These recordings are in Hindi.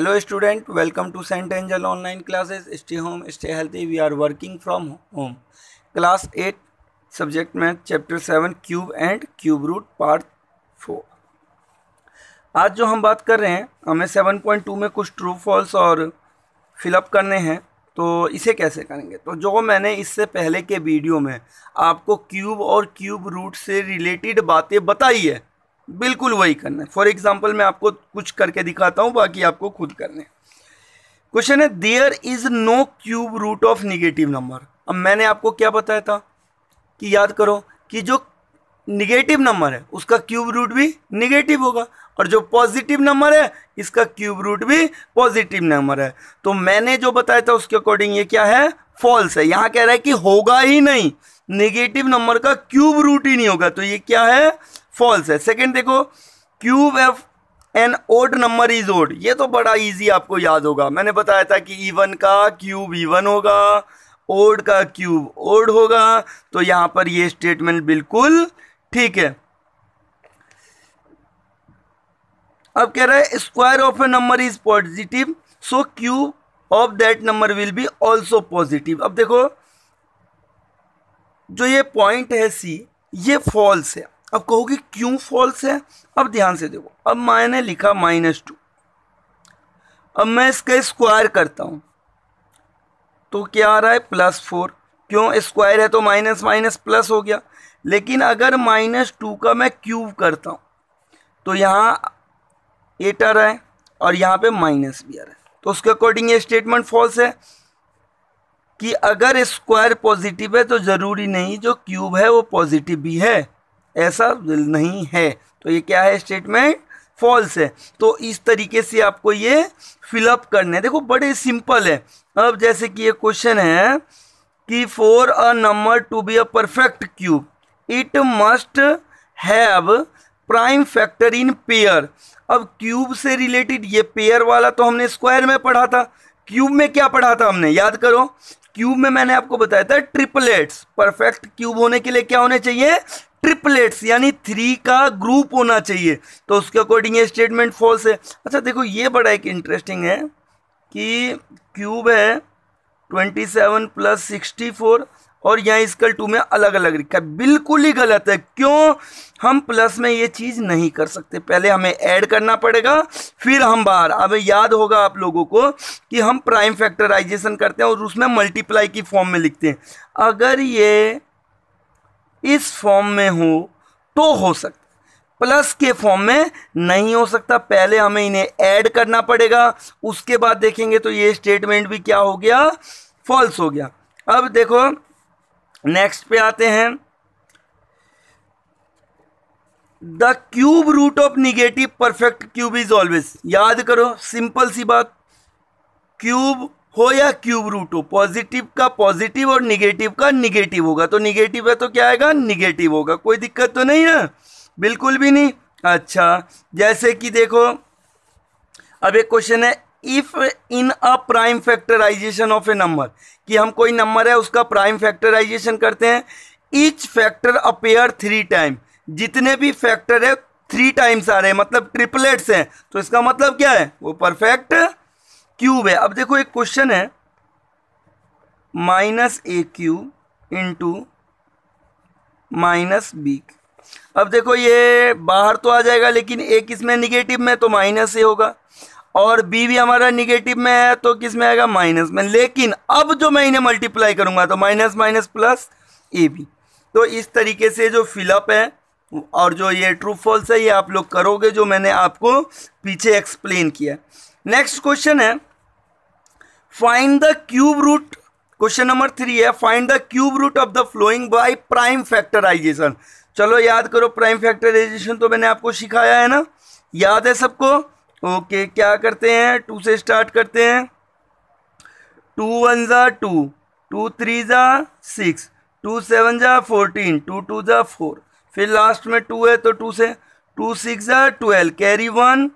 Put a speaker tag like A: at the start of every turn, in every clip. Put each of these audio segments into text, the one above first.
A: Hello student welcome to saint angel online classes stay home stay healthy we are working from home class eight subject में chapter seven cube and cube root part four आज जो हम बात कर रहे हैं, हमें सेवन पॉइंट टू में कुछ ट्रू फॉल्स और फिलअप करने हैं तो इसे कैसे करेंगे? तो जो मैंने इससे पहले के वीडियो में आपको क्यूब और क्यूब रूट से रिलेटेड बातें बताई है बिल्कुल वही करना है। फॉर एग्ज़ाम्पल मैं आपको कुछ करके दिखाता हूँ, बाकी आपको खुद करने क्वेश्चन है there is no cube root of negative number अब मैंने आपको क्या बताया था कि याद करो कि जो निगेटिव नंबर है, उसका क्यूब रूट भी निगेटिव होगा, और जो पॉजिटिव नंबर है, इसका क्यूब रूट भी पॉजिटिव नंबर है। तो मैंने जो बताया था, उसके अकॉर्डिंग ये क्या है? फॉल्स है। यहाँ कह रहा है कि होगा ही नहीं। निगेटिव नंबर का क्यूब रूट ही नहीं होगा। तो ये क्या है? फॉल्स है। सेकेंड देखो cube of an odd number is odd ये तो बड़ा इजी आपको याद होगा। मैंने बताया था कि इवन का क्यूब इवन होगा ओड का क्यूब ओड होगा। तो यहाँ पर ये स्टेटमेंट बिल्कुल ठीक है। अब कह रहा है square of a number is positive so cube of that number will be also positive अब देखो, जो ये पॉइंट है सी ये फॉल्स है। अब कहोगे क्यों फॉल्स है? अब ध्यान से देखो। अब मैंने लिखा माइनस टू अब मैं इसका स्क्वायर करता हूँ। तो क्या आ रहा है? प्लस फोर क्यों? स्क्वायर है तो माइनस माइनस प्लस हो गया। लेकिन अगर माइनस टू का मैं क्यूब करता हूँ तो यहाँ एट आ रहा है और यहाँ पे माइनस भी आ रहा है। तो उसके अकॉर्डिंग ये स्टेटमेंट फॉल्स है कि अगर स्क्वायर पॉजिटिव है तो ज़रूरी नहीं, जो क्यूब है वो पॉजिटिव भी है। ऐसा नहीं है। तो ये क्या है स्टेटमेंट फॉल्स है। तो इस तरीके से आपको ये फिलअप करने देखो, बड़े सिंपल है। अब जैसे कि ये क्वेश्चन है कि for a number to be a perfect cube it must have prime factor in pair अब क्यूब से रिलेटेड ये पेयर वाला तो हमने स्क्वायर में पढ़ा था। क्यूब में क्या पढ़ा था हमने? याद करो क्यूब में मैंने आपको बताया था ट्रिपलेट्स परफेक्ट क्यूब होने के लिए क्या होने चाहिए? ट्रिपलेट्स यानी थ्री का ग्रुप होना चाहिए। तो उसके अकॉर्डिंग ये स्टेटमेंट फॉल्स है। अच्छा देखो, ये बड़ा एक इंटरेस्टिंग है कि क्यूब है twenty seven plus sixty four और यहाँ इसकल टू में अलग अलग लिखा है। बिल्कुल ही गलत है। क्यों? हम प्लस में ये चीज़ नहीं कर सकते। पहले हमें ऐड करना पड़ेगा, फिर हम बाहर। अब याद होगा आप लोगों को कि हम प्राइम फैक्टराइजेशन करते हैं और उसमें मल्टीप्लाई की फॉर्म में लिखते हैं। अगर ये इस फॉर्म में हो तो हो सकता प्लस के फॉर्म में नहीं हो सकता। पहले हमें इन्हें ऐड करना पड़ेगा। उसके बाद देखेंगे तो ये स्टेटमेंट भी क्या हो गया? फॉल्स हो गया। अब देखो नेक्स्ट पे आते हैं। The cube root of negative perfect cube is always याद करो सिंपल सी बात। क्यूब हो या क्यूब रूट हो पॉजिटिव का पॉजिटिव और निगेटिव का निगेटिव होगा। तो निगेटिव है तो क्या आएगा? निगेटिव होगा। कोई दिक्कत तो नहीं ना बिल्कुल भी नहीं? अच्छा जैसे कि देखो, अब एक क्वेश्चन है if in a prime factorization of a number कि हम कोई नंबर है, उसका प्राइम फैक्टराइजेशन करते हैं each factor appear three time जितने भी फैक्टर है थ्री टाइम्स आ रहे हैं मतलब ट्रिपलेट्स हैं। तो इसका मतलब क्या है? वो परफेक्ट क्यूब है। अब देखो, एक क्वेश्चन है। Minus a q into minus b अब देखो, ये बाहर तो आ जाएगा, लेकिन ए किसमें? निगेटिव में तो माइनस ए होगा। और बी भी हमारा निगेटिव में है तो किसमें आएगा? माइनस में। लेकिन अब जो मैं इन्हें मल्टीप्लाई करूँगा तो minus minus plus a b. तो इस तरीके से जो फिलअप है, और जो ये ट्रू फॉल्स है, ये आप लोग करोगे, जो मैंने आपको पीछे एक्सप्लेन किया नेक्स्ट क्वेश्चन है find the cube root question number three है find the cube root of the following by prime factorization चलो याद करो प्राइम फैक्टराइजेशन तो मैंने आपको सिखाया है ना? याद है सबको? ओके क्या करते हैं? टू से स्टार्ट करते हैं। टू वन ज़ा टू टू थ्री ज़ा सिक्स टू सेवन ज़ा फोर्टीन टू टू ज़ा फोर फिर लास्ट में टू है तो टू से टू सिक्स ज़ा twelve carry one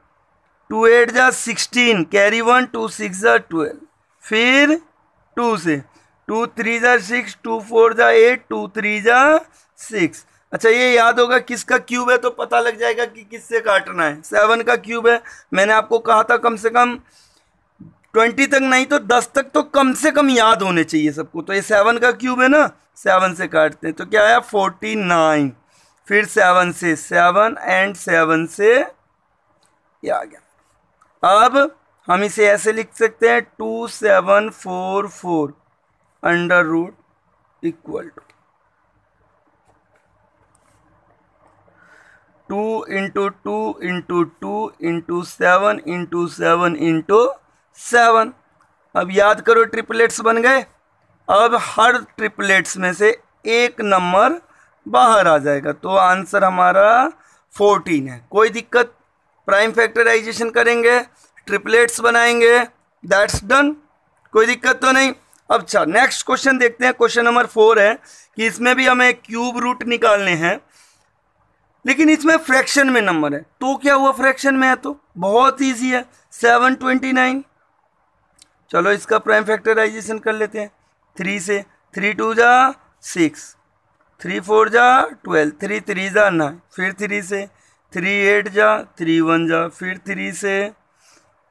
A: two eight ज़ा sixteen carry one two six ज़ा ट्वेल्व फिर टू से। टू थ्री ज़ा सिक्स, टू फोर ज़ा एट, टू थ्री ज़ा सिक्स। अच्छा ये याद होगा किसका क्यूब है तो पता लग जाएगा कि किससे काटना है। सेवन का क्यूब है। मैंने आपको कहा था कम से कम ट्वेंटी तक नहीं तो दस तक तो कम से कम याद होने चाहिए सबको। तो ये सेवन का क्यूब है ना, सेवन से काटते हैं। तो क्या आया? Forty nine. फिर सेवन से सेवन एंड सेवन से ये आ गया। अब हम इसे ऐसे लिख सकते हैं, two seven four four, under root equal to. Two into two into two into seven into seven into seven. अब याद करो ट्रिपलेट्स बन गए। अब हर ट्रिपलेट्स में से एक नंबर बाहर आ जाएगा। तो आंसर हमारा फोर्टीन है। कोई दिक्कत? प्राइम फैक्टराइजेशन करेंगे। ट्रिपलेट्स बनाएँगे। दैट्स डन कोई दिक्कत तो नहीं। अच्छा नेक्स्ट क्वेश्चन देखते हैं। क्वेश्चन नंबर फोर है कि इसमें भी हमें क्यूब रूट निकालने हैं। लेकिन इसमें फ्रैक्शन में नंबर है। तो क्या हुआ फ्रैक्शन में है तो? बहुत इजी है। सेवन ट्वेंटी नाइन चलो, इसका प्राइम फैक्टराइजेशन कर लेते हैं। थ्री से थ्री टू जा सिक्स थ्री फोर जा ट्वेल्व थ्री थ्री जा नाइन फिर थ्री से थ्री एट जा थ्री वन जा। फिर थ्री से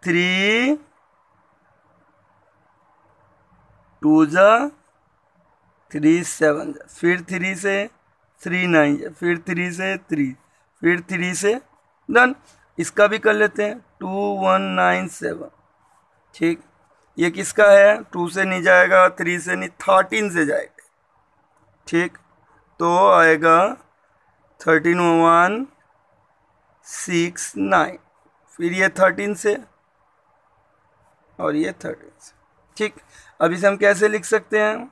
A: थ्री टू जा थ्री सेवन जा, फिर थ्री से थ्री नाइन जा, फिर थ्री से थ्री फिर थ्री से डन इसका भी कर लेते हैं टू वन नाइन सेवन ठीक? ये किसका है? टू से नहीं जाएगा थ्री से नहीं थर्टीन से जाएगा। ठीक? तो आएगा थर्टीन वन सिक्स नाइन फिर ये थर्टीन से और ये थर्ड से ठीक अब इसे हम कैसे लिख सकते हैं?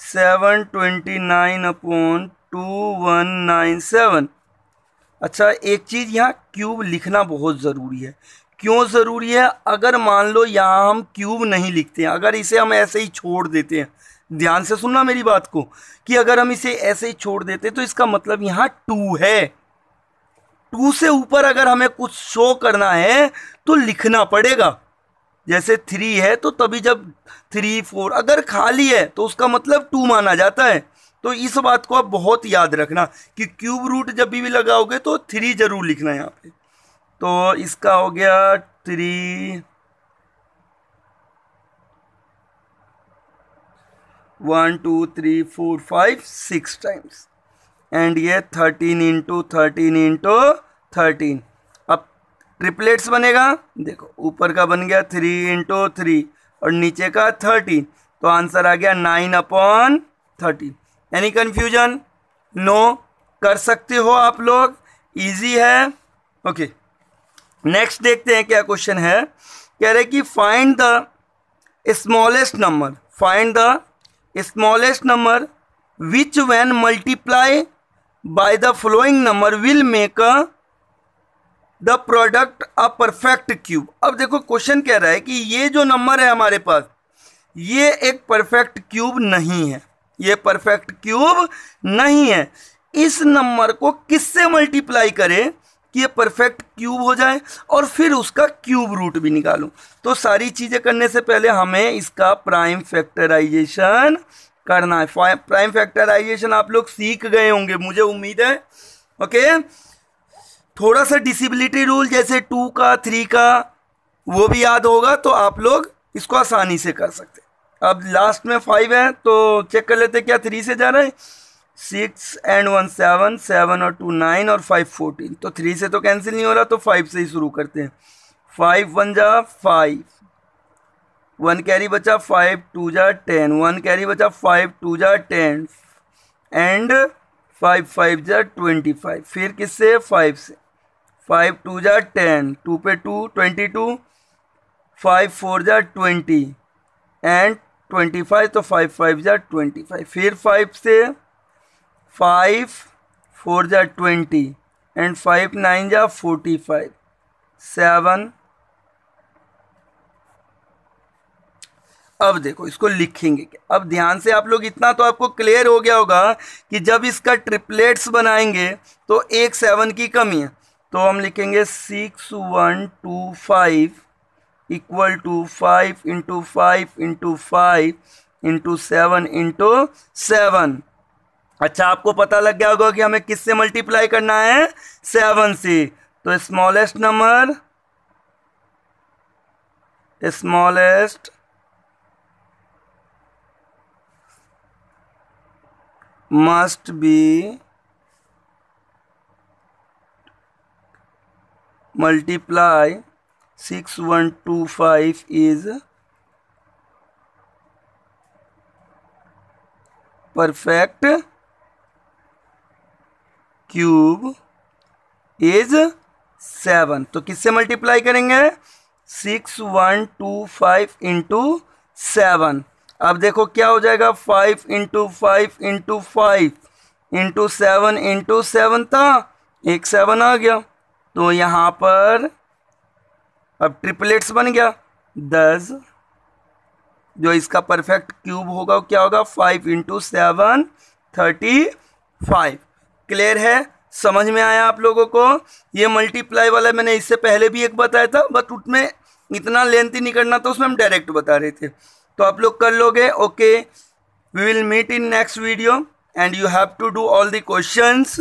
A: Seven twenty nine upon two one nine seven अच्छा एक चीज़ यहाँ क्यूब लिखना बहुत ज़रूरी है। क्यों ज़रूरी है? अगर मान लो यहाँ हम क्यूब नहीं लिखते हैं, अगर इसे हम ऐसे ही छोड़ देते हैं, ध्यान से सुनना मेरी बात को, कि अगर हम इसे ऐसे ही छोड़ देते तो इसका मतलब यहाँ टू है। टू से ऊपर अगर हमें कुछ शो करना है तो लिखना पड़ेगा। जैसे थ्री है तो तभी जब थ्री फोर अगर खाली है तो उसका मतलब टू माना जाता है। तो इस बात को आप बहुत याद रखना कि क्यूब रूट जब भी, भी लगाओगे तो थ्री ज़रूर लिखना यहाँ पे। तो इसका हो गया three one two three four five six times and ये thirteen into thirteen into thirteen triplets बनेगा? देखो, ऊपर का बन गया थ्री इंटू थ्री और नीचे का थर्टीन तो आंसर आ गया nine upon thirteen any confusion no कर सकते हो आप लोग? इजी है? ओके नेक्स्ट देखते हैं क्या क्वेश्चन है? कह रहे कि find the smallest number find the smallest number which when multiply by the following number will make a the product a perfect cube. अब देखो, क्वेश्चन कह रहा है कि ये जो नंबर है हमारे पास, ये एक परफेक्ट क्यूब नहीं है। ये परफेक्ट क्यूब नहीं है। इस नंबर को किससे मल्टीप्लाई करें कि ये परफेक्ट क्यूब हो जाए और फिर उसका क्यूब रूट भी निकालूं? तो सारी चीज़ें करने से पहले हमें इसका प्राइम फैक्टराइजेशन करना है। प्राइम फैक्टराइजेशन आप लोग सीख गए होंगे, मुझे उम्मीद है। ओके? थोड़ा सा डिसिबिलिटी रूल जैसे टू का थ्री का, वो भी याद होगा तो आप लोग इसको आसानी से कर सकते अब लास्ट में फाइव है तो चेक कर लेते क्या थ्री से जा रहा है। Six and one seven seven और टू नाइन और फाइव फोर्टीन तो थ्री से तो कैंसिल नहीं हो रहा तो फाइव से ही शुरू करते हैं। फाइव वन जा फाइव वन कैरी बचा फाइव टू जा टेन वन कैरी बचा फाइव टू जा टेन एंड फाइव फाइव जा ट्वेंटी फाइव फिर किससे? फाइव से। फाइव टू जा टेन, टू पे two, twenty two, five four जा ट्वेंटी, एंड ट्वेंटी फाइव तो फाइव फाइव जा ट्वेंटी फाइव, फिर फाइव से फाइव फोर जा ट्वेंटी, एंड फाइव नाइन जा फोर्टी फाइव, सेवन। अब देखो, इसको लिखेंगे क्या? अब ध्यान से आप लोग, इतना तो आपको क्लियर हो गया होगा कि जब इसका ट्रिपलेट्स बनाएँगे तो एक सेवन की कमी है। तो हम लिखेंगे six one two five equal to five into five into five into seven into seven. अच्छा आपको पता लग गया होगा कि हमें किससे मल्टीप्लाई करना है? सेवन से। तो smallest number smallest must be multiply 6125 is perfect cube is seven तो किससे मल्टीप्लाई करेंगे? Six one two five into seven अब देखो क्या हो जाएगा? Five into five into five into seven into seven था। एक सेवन आ गया। तो यहाँ पर अब ट्रिपलेट्स बन गया। दस जो इसका परफेक्ट क्यूब होगा, वो क्या होगा? Five into seven thirty five clear है? समझ में आया आप लोगों को? ये मल्टीप्लाई वाला मैंने इससे पहले भी एक बताया था बट उसमें इतना लेंथ नहीं करना था, उसमें हम डायरेक्ट बता रहे थे। तो आप लोग कर लोगे? Okay we will meet in next video and you have to do all the questions